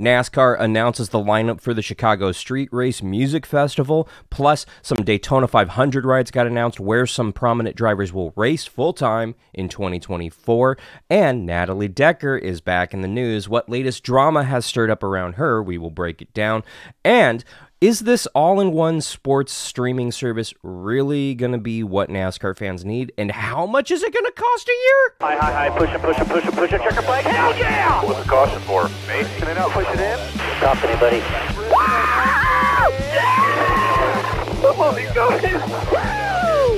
NASCAR announces the lineup for the Chicago Street Race Music Festival, plus some Daytona 500 rides got announced where some prominent drivers will race full time in 2024. And Natalie Decker is back in the news. What latest drama has stirred up around her? We will break it down. And is this all in one sports streaming service really going to be what NASCAR fans need? And how much is it going to cost a year? High, high, high, push it, push it, push it, push it, checker flag. Hell yeah! What's the caution for? Me? It out, push it in? Stop anybody. Come on, you guys!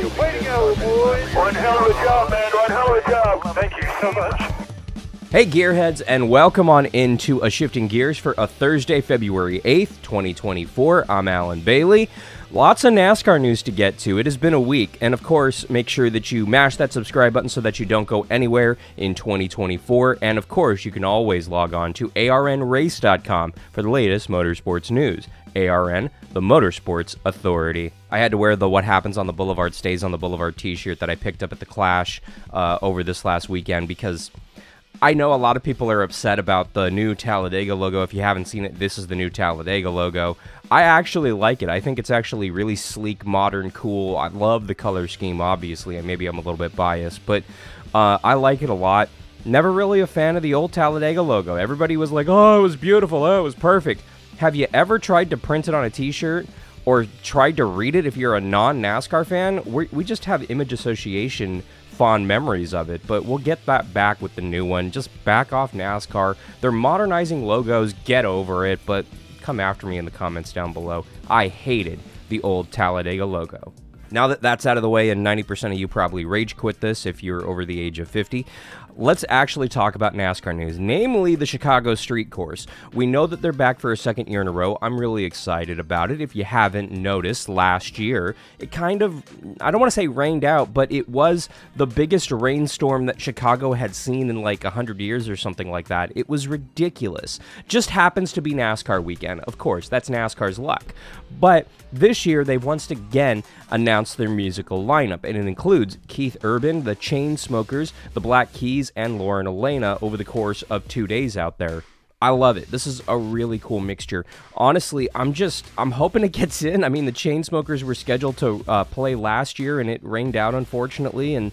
You're waiting out, boys. One hell of a job, man. One hell of a job. Thank you so much. Hey, Gearheads, and welcome on into a Shifting Gears for a Thursday, February 8th, 2024. I'm Alan Bailey. Lots of NASCAR news to get to. It has been a week, and of course, make sure that you mash that subscribe button so that you don't go anywhere in 2024. And of course, you can always log on to arnrace.com for the latest motorsports news. ARN, the Motorsports Authority. I had to wear the What Happens on the Boulevard Stays on the Boulevard t shirt that I picked up at the Clash uh, over this last weekend because I know a lot of people are upset about the new Talladega logo. If you haven't seen it, this is the new Talladega logo. I actually like it. I think it's actually really sleek, modern, cool. I love the color scheme, obviously, and maybe I'm a little bit biased, but uh, I like it a lot. Never really a fan of the old Talladega logo. Everybody was like, oh, it was beautiful. Oh, it was perfect. Have you ever tried to print it on a t shirt? Or tried to read it if you're a non NASCAR fan? we we just have image association fond memories of it, but we'll get that back with the new one. Just back off NASCAR. They're modernizing logos, get over it, but come after me in the comments down below. I hated the old Talladega logo. Now that that's out of the way, and 90% of you probably rage quit this if you're over the age of 50, let's actually talk about NASCAR news, namely the Chicago Street Course. We know that they're back for a second year in a row. I'm really excited about it. If you haven't noticed, last year, it kind of, I don't want to say rained out, but it was the biggest rainstorm that Chicago had seen in like 100 years or something like that. It was ridiculous. Just happens to be NASCAR weekend. Of course, that's NASCAR's luck. But this year, they've once again announced their musical lineup, and it includes Keith Urban, the Chainsmokers, the Black Keys, and Lauren Alaina over the course of two days out there. I love it. This is a really cool mixture. Honestly, I'm just I'm hoping it gets in. I mean, the Chainsmokers were scheduled to uh, play last year, and it rained out unfortunately. And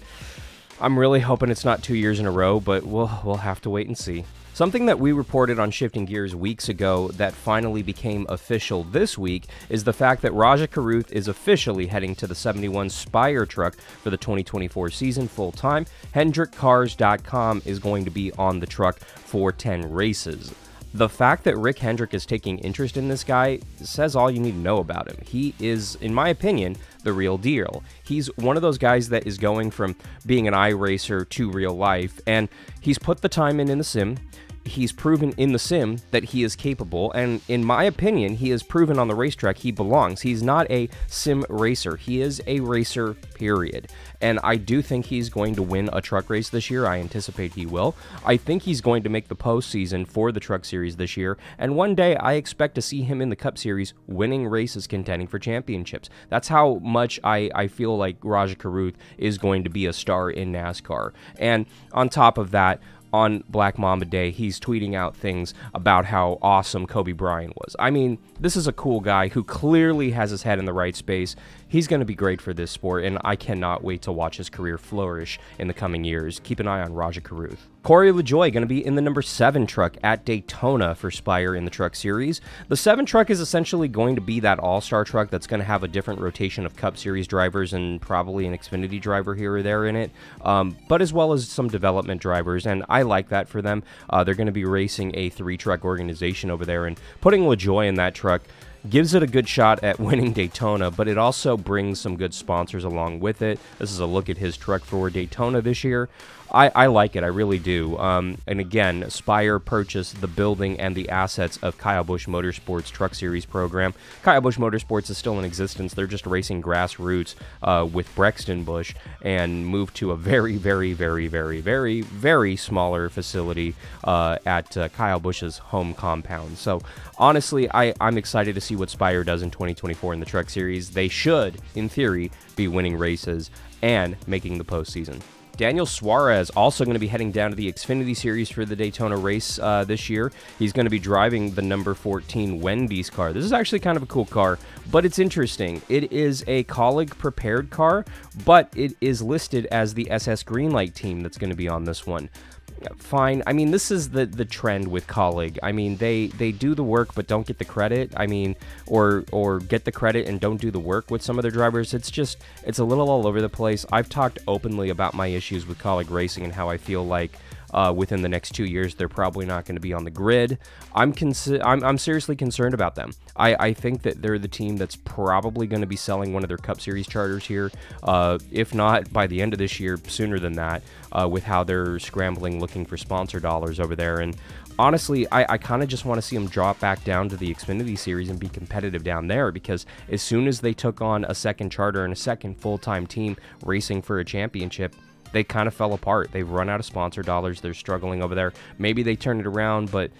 I'm really hoping it's not two years in a row, but we'll we'll have to wait and see. Something that we reported on Shifting Gears weeks ago that finally became official this week is the fact that Rajah Caruth is officially heading to the 71 Spire truck for the 2024 season full time. HendrickCars.com is going to be on the truck for 10 races. The fact that Rick Hendrick is taking interest in this guy says all you need to know about him. He is, in my opinion, the real deal. He's one of those guys that is going from being an iRacer to real life, and he's put the time in in the sim he's proven in the sim that he is capable, and in my opinion, he has proven on the racetrack he belongs. He's not a sim racer, he is a racer, period. And I do think he's going to win a truck race this year. I anticipate he will. I think he's going to make the postseason for the Truck Series this year, and one day I expect to see him in the Cup Series winning races contending for championships. That's how much I, I feel like Rajah Caruth is going to be a star in NASCAR. And on top of that, on Black Mamba Day, he's tweeting out things about how awesome Kobe Bryant was. I mean, this is a cool guy who clearly has his head in the right space. He's going to be great for this sport, and I cannot wait to watch his career flourish in the coming years. Keep an eye on Rajah Caruth. Corey LaJoie going to be in the number 7 truck at Daytona for Spire in the Truck Series. The 7 truck is essentially going to be that all-star truck that's going to have a different rotation of Cup Series drivers and probably an Xfinity driver here or there in it, um, but as well as some development drivers, and I like that for them. Uh, they're going to be racing a three-truck organization over there, and putting LaJoie in that truck gives it a good shot at winning Daytona, but it also brings some good sponsors along with it. This is a look at his truck for Daytona this year. I, I like it, I really do. Um, and again, Spire purchased the building and the assets of Kyle Busch Motorsports Truck Series program. Kyle Busch Motorsports is still in existence. They're just racing grassroots uh, with Brexton Busch and moved to a very, very, very, very, very, very smaller facility uh, at uh, Kyle Busch's home compound. So honestly, I, I'm excited to see what Spire does in 2024 in the Truck Series. They should, in theory, be winning races and making the postseason. Daniel Suarez also going to be heading down to the Xfinity Series for the Daytona race uh, this year. He's going to be driving the number 14 Wendy's car. This is actually kind of a cool car, but it's interesting. It is a Kaulig prepared car, but it is listed as the SS Greenlight team that's going to be on this one fine. I mean, this is the the trend with Kaulig. I mean, they they do the work but don't get the credit. I mean, or or get the credit and don't do the work with some of their drivers. It's just it's a little all over the place. I've talked openly about my issues with Kaulig racing and how I feel like uh, within the next two years, they're probably not going to be on the grid. I'm, I'm, I'm seriously concerned about them. I, I think that they're the team that's probably going to be selling one of their Cup Series charters here, uh, if not by the end of this year, sooner than that, uh, with how they're scrambling looking for sponsor dollars over there. And honestly, I, I kind of just want to see them drop back down to the Xfinity Series and be competitive down there because as soon as they took on a second charter and a second full time team racing for a championship, they kind of fell apart. They've run out of sponsor dollars. They're struggling over there. Maybe they turn it around, but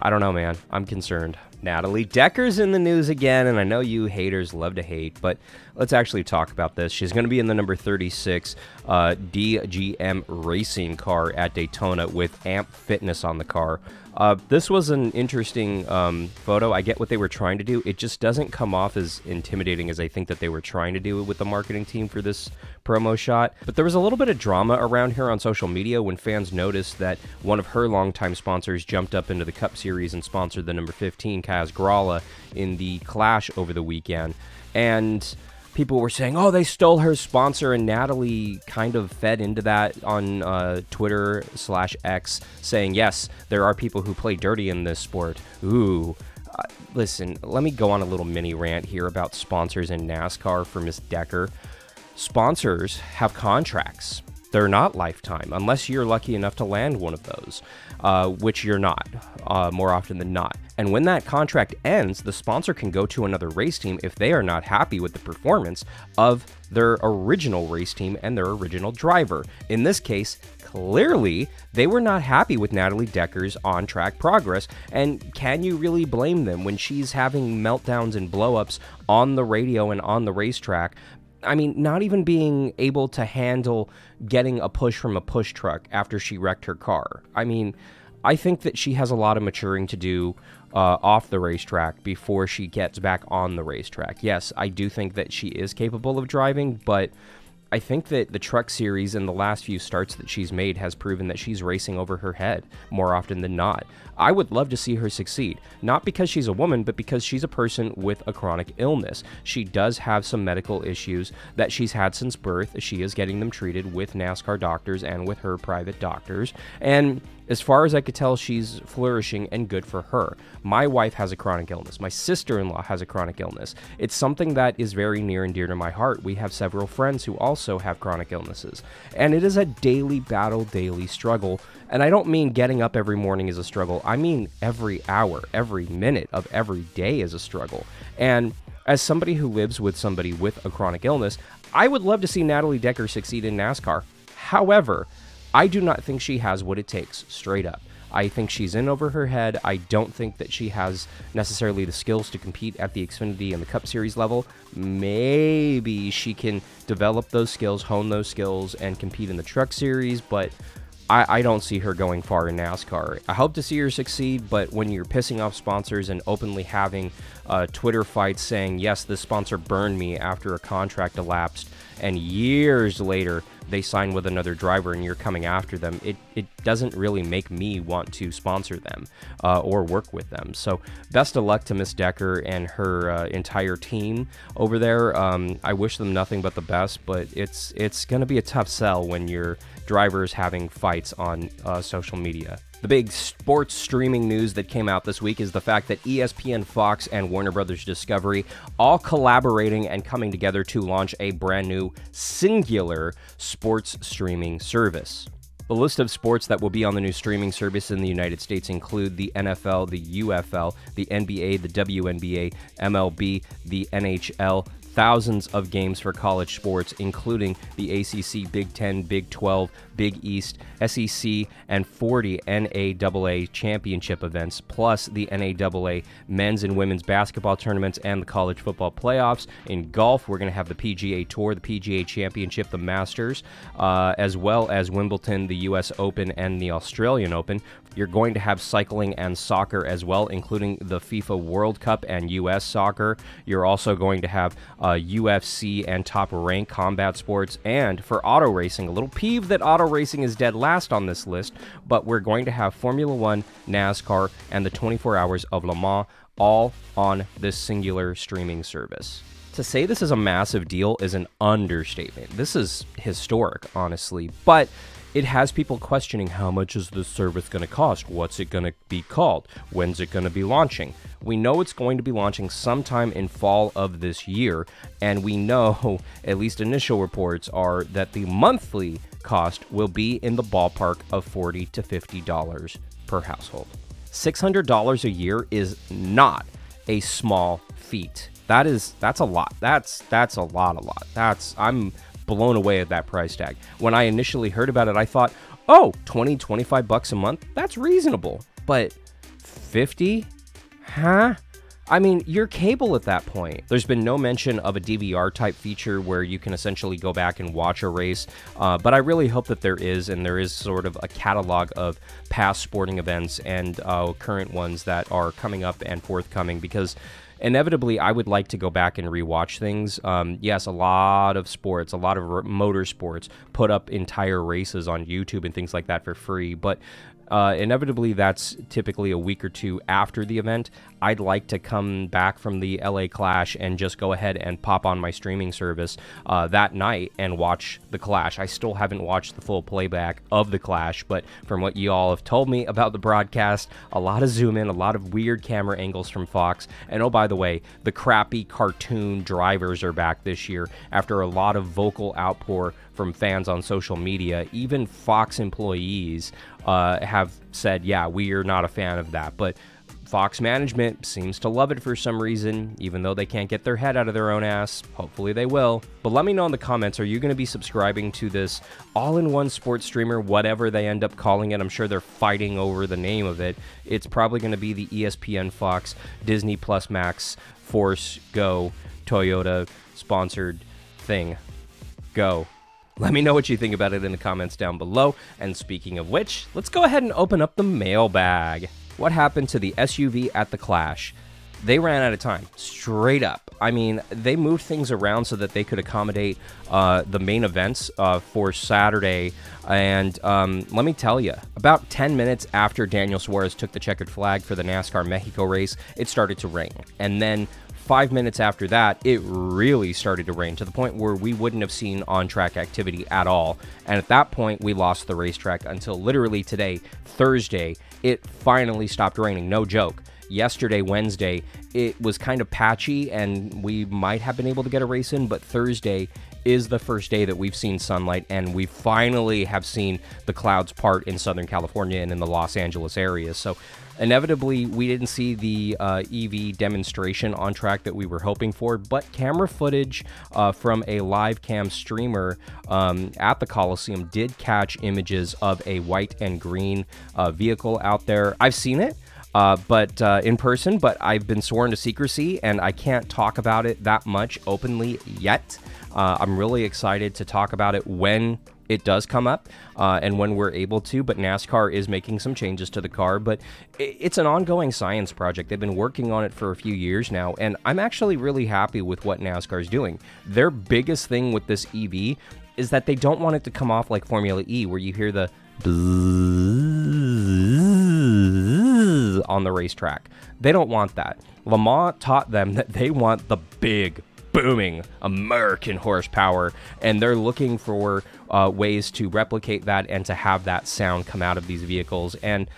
I don't know, man. I'm concerned. Natalie Decker's in the news again, and I know you haters love to hate, but let's actually talk about this. She's going to be in the number 36 uh, DGM racing car at Daytona with AMP Fitness on the car. Uh, this was an interesting um, photo. I get what they were trying to do. It just doesn't come off as intimidating as I think that they were trying to do with the marketing team for this promo shot. But there was a little bit of drama around here on social media when fans noticed that one of her longtime sponsors jumped up into the Cup Series and sponsored the number 15 Kaz Grala in the Clash over the weekend. And people were saying, "Oh, they stole her sponsor," and Natalie kind of fed into that on uh, Twitter slash X, saying, "Yes, there are people who play dirty in this sport." Ooh. Uh, listen, let me go on a little mini rant here about sponsors in NASCAR for Miss Decker. Sponsors have contracts. They're not lifetime unless you're lucky enough to land one of those, uh, which you're not uh, more often than not. And when that contract ends, the sponsor can go to another race team if they are not happy with the performance of their original race team and their original driver. In this case, clearly they were not happy with Natalie Decker's on track progress. And can you really blame them when she's having meltdowns and blowups on the radio and on the racetrack I mean, not even being able to handle getting a push from a push truck after she wrecked her car. I mean, I think that she has a lot of maturing to do uh, off the racetrack before she gets back on the racetrack. Yes, I do think that she is capable of driving, but I think that the truck series and the last few starts that she's made has proven that she's racing over her head more often than not. I would love to see her succeed, not because she's a woman, but because she's a person with a chronic illness. She does have some medical issues that she's had since birth. She is getting them treated with NASCAR doctors and with her private doctors. And as far as I could tell, she's flourishing and good for her. My wife has a chronic illness. My sister in law has a chronic illness. It's something that is very near and dear to my heart. We have several friends who also have chronic illnesses. And it is a daily battle, daily struggle. And I don't mean getting up every morning is a struggle, I mean every hour, every minute of every day is a struggle. And as somebody who lives with somebody with a chronic illness, I would love to see Natalie Decker succeed in NASCAR. However, I do not think she has what it takes, straight up. I think she's in over her head. I don't think that she has necessarily the skills to compete at the Xfinity and the Cup Series level. Maybe she can develop those skills, hone those skills, and compete in the Truck Series, but I, I, don't see her going far in NASCAR. I hope to see her succeed, but when you're pissing off sponsors and openly having uh, Twitter fights saying, yes, this sponsor burned me after a contract elapsed, and years later they sign with another driver and you're coming after them, it, it doesn't really make me want to sponsor them uh, or work with them. So, best of luck to Miss Decker and her uh, entire team over there. Um, I wish them nothing but the best, but it's it's going to be a tough sell when your driver's having fights on uh, social media. The big sports streaming news that came out this week is the fact that ESPN, Fox, and Warner Brothers Discovery all collaborating and coming together to launch a brand new singular sports streaming service. The list of sports that will be on the new streaming service in the United States include the NFL, the UFL, the NBA, the WNBA, MLB, the NHL, thousands of games for college sports, including the ACC, Big 10, Big 12, Big East, SEC, and 40 NCAA championship events, plus the NCAA men's and women's basketball tournaments and the college football playoffs. In golf, we're going to have the PGA Tour, the PGA Championship, the Masters, uh, as well as Wimbledon, the U.S. Open, and the Australian Open. You're going to have cycling and soccer as well, including the FIFA World Cup and U.S. soccer. You're also going to have uh, UFC and top rank combat sports. And for auto racing, a little peeve that auto racing is dead last on this list, but we're going to have Formula One, NASCAR, and the 24 Hours of Le Mans all on this singular streaming service. To say this is a massive deal is an understatement. This is historic, honestly, but it has people questioning how much is this service going to cost? What's it going to be called? When's it going to be launching? We know it's going to be launching sometime in fall of this year, and we know, at least initial reports are, that the monthly cost will be in the ballpark of 40 to $50 per household. $600 a year is not a small feat. That is that's a lot. That's that's a lot a lot. That's I'm blown away at that price tag. When I initially heard about it, I thought, "Oh, 20 25 bucks a month. That's reasonable." But 50? Huh? I mean, you're cable at that point. There's been no mention of a DVR type feature where you can essentially go back and watch a race, uh, but I really hope that there is, and there is sort of a catalog of past sporting events and uh, current ones that are coming up and forthcoming because inevitably I would like to go back and rewatch things. Um, yes, a lot of sports, a lot of motorsports put up entire races on YouTube and things like that for free, but uh, inevitably, that's typically a week or two after the event. I'd like to come back from the LA Clash and just go ahead and pop on my streaming service uh, that night and watch the Clash. I still haven't watched the full playback of the Clash, but from what you all have told me about the broadcast, a lot of zoom in, a lot of weird camera angles from Fox. And oh, by the way, the crappy cartoon drivers are back this year after a lot of vocal outpour from fans on social media. Even Fox employees uh, have said, yeah, we are not a fan of that. But Fox management seems to love it for some reason, even though they can't get their head out of their own ass. Hopefully they will. But let me know in the comments are you going to be subscribing to this all in one sports streamer, whatever they end up calling it? I'm sure they're fighting over the name of it. It's probably going to be the ESPN Fox, Disney Plus Max, Force, Go, Toyota sponsored thing. Go. Let me know what you think about it in the comments down below. And speaking of which, let's go ahead and open up the mailbag. What happened to the SUV at the Clash? They ran out of time, straight up. I mean, they moved things around so that they could accommodate uh, the main events uh, for Saturday. And um, let me tell you, about 10 minutes after Daniel Suarez took the checkered flag for the NASCAR Mexico race, it started to rain. And then five minutes after that, it really started to rain to the point where we wouldn't have seen on track activity at all. And at that point, we lost the racetrack until literally today, Thursday, it finally stopped raining. No joke. Yesterday, Wednesday, it was kind of patchy and we might have been able to get a race in, but Thursday is the first day that we've seen sunlight and we finally have seen the clouds part in Southern California and in the Los Angeles area. So inevitably, we didn't see the uh, EV demonstration on track that we were hoping for, but camera footage uh, from a live cam streamer um, at the Coliseum did catch images of a white and green uh, vehicle out there. I've seen it. Uh, but uh, in person, but I've been sworn to secrecy and I can't talk about it that much openly yet. Uh, I'm really excited to talk about it when it does come up uh, and when we're able to. But NASCAR is making some changes to the car, but it's an ongoing science project. They've been working on it for a few years now, and I'm actually really happy with what NASCAR is doing. Their biggest thing with this EV is that they don't want it to come off like Formula E, where you hear the on the racetrack. They don't want that. Le Mans taught them that they want the big booming American horsepower, and they're looking for uh, ways to replicate that and to have that sound come out of these vehicles. And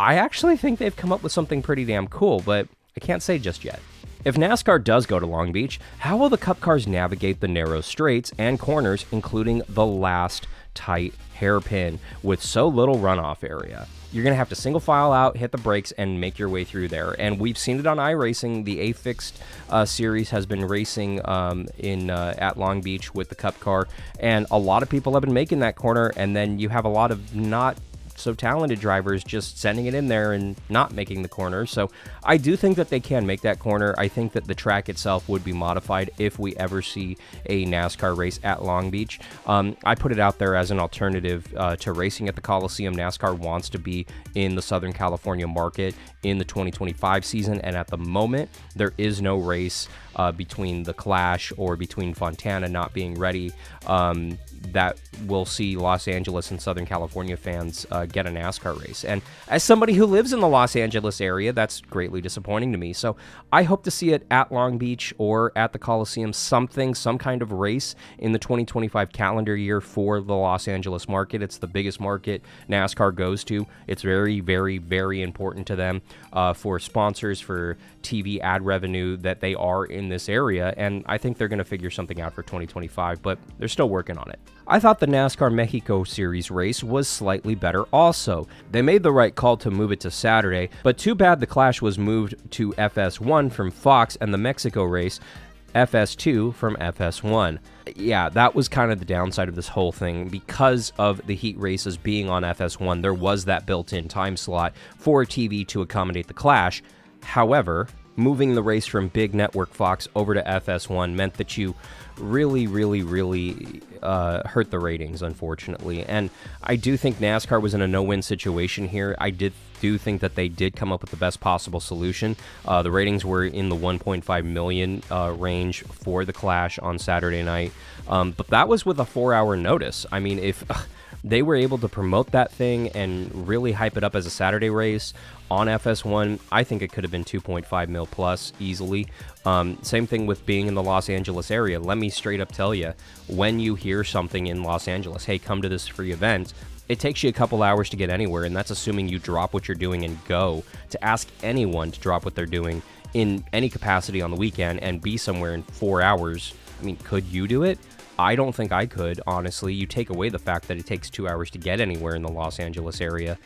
I actually think they've come up with something pretty damn cool, but I can't say just yet. If NASCAR does go to Long Beach, how will the Cup cars navigate the narrow straights and corners, including the last tight hairpin with so little runoff area. You're going to have to single file out, hit the brakes, and make your way through there. And we've seen it on iRacing. The A Fixed uh, series has been racing um, in uh, at Long Beach with the Cup car, and a lot of people have been making that corner. And then you have a lot of not so talented drivers just sending it in there and not making the corner. So I do think that they can make that corner. I think that the track itself would be modified if we ever see a NASCAR race at Long Beach. Um, I put it out there as an alternative uh, to racing at the Coliseum. NASCAR wants to be in the Southern California market in the 2025 season, and at the moment, there is no race uh, between the Clash or between Fontana not being ready. Um, that will see Los Angeles and Southern California fans uh, get a NASCAR race. And as somebody who lives in the Los Angeles area, that's greatly disappointing to me. So I hope to see it at Long Beach or at the Coliseum, something, some kind of race in the 2025 calendar year for the Los Angeles market. It's the biggest market NASCAR goes to. It's very, very, very important to them uh, for sponsors, for TV ad revenue that they are in this area. And I think they're going to figure something out for 2025, but they're still working on it. I thought the NASCAR Mexico Series race was slightly better also. They made the right call to move it to Saturday, but too bad the Clash was moved to FS1 from Fox and the Mexico race FS2 from FS1. Yeah, that was kind of the downside of this whole thing. Because of the heat races being on FS1, there was that built in time slot for TV to accommodate the Clash. However, moving the race from Big Network Fox over to FS1 meant that you really, really, really uh, hurt the ratings, unfortunately. And I do think NASCAR was in a no-win situation here. I did do think that they did come up with the best possible solution. Uh, the ratings were in the 1.5 million uh, range for the Clash on Saturday night, um, but that was with a four-hour notice. I mean, if they were able to promote that thing and really hype it up as a Saturday race on FS1, I think it could have been 2.5 mil plus easily. Um, same thing with being in the Los Angeles area. Let me straight up tell you, when you hear something in Los Angeles, hey, come to this free event, it takes you a couple hours to get anywhere, and that's assuming you drop what you're doing and go. To ask anyone to drop what they're doing in any capacity on the weekend and be somewhere in four hours, I mean, could you do it? I don't think I could, honestly. You take away the fact that it takes two hours to get anywhere in the Los Angeles area.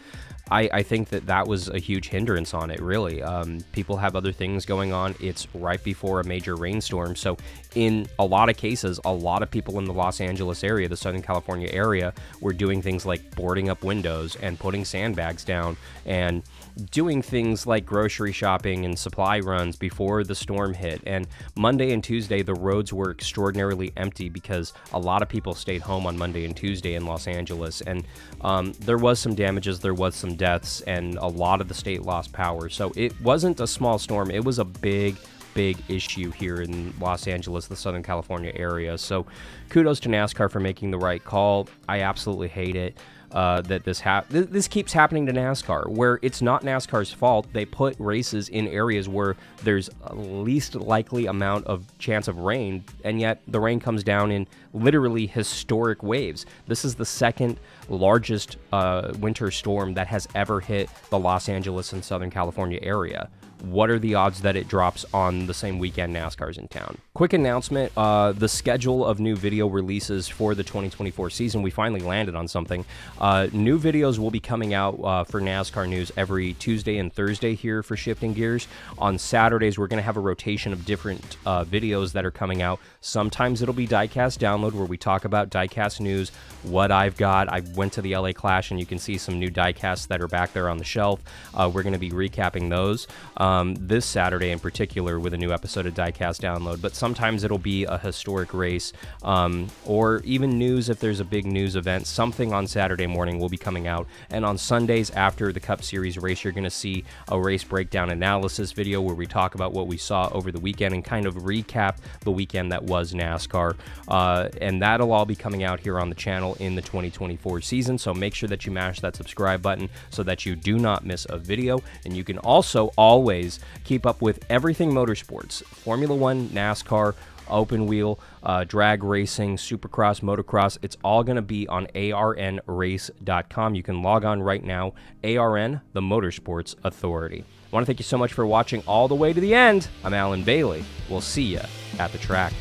I, I think that that was a huge hindrance on it, really. Um, people have other things going on. It's right before a major rainstorm. So, in a lot of cases, a lot of people in the Los Angeles area, the Southern California area, were doing things like boarding up windows and putting sandbags down and doing things like grocery shopping and supply runs before the storm hit. And Monday and Tuesday, the roads were extraordinarily empty because a lot of people stayed home on Monday and Tuesday in Los Angeles. And um, there was some damages, there was some deaths, and a lot of the state lost power. So it wasn't a small storm, it was a big big issue here in Los Angeles, the Southern California area. So kudos to NASCAR for making the right call. I absolutely hate it uh, that this ha- th- this keeps happening to NASCAR, where it's not NASCAR's fault. They put races in areas where there's least likely amount of chance of rain, and yet the rain comes down in literally historic waves. This is the second largest uh, winter storm that has ever hit the Los Angeles and Southern California area what are the odds that it drops on the same weekend NASCAR's in town? Quick announcement uh, the schedule of new video releases for the 2024 season. We finally landed on something. Uh, new videos will be coming out uh, for NASCAR news every Tuesday and Thursday here for Shifting Gears. On Saturdays, we're going to have a rotation of different uh, videos that are coming out. Sometimes it'll be Diecast Download, where we talk about Diecast news, what I've got. I went to the LA Clash, and you can see some new diecasts that are back there on the shelf. Uh, we're going to be recapping those. Um, um, this Saturday in particular with a new episode of Diecast Download. But sometimes it'll be a historic race um, or even news if there's a big news event. Something on Saturday morning will be coming out. And on Sundays after the Cup Series race, you're going to see a race breakdown analysis video where we talk about what we saw over the weekend and kind of recap the weekend that was NASCAR. Uh, and that'll all be coming out here on the channel in the 2024 season. So make sure that you mash that subscribe button so that you do not miss a video. And you can also always always, keep up with everything motorsports Formula One, NASCAR, open wheel, uh, drag racing, supercross, motocross. It's all going to be on arnrace.com. You can log on right now. ARN, the Motorsports Authority. I want to thank you so much for watching all the way to the end. I'm Alan Bailey. We'll see you at the track.